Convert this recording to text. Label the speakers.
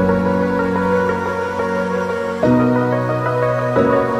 Speaker 1: thank you.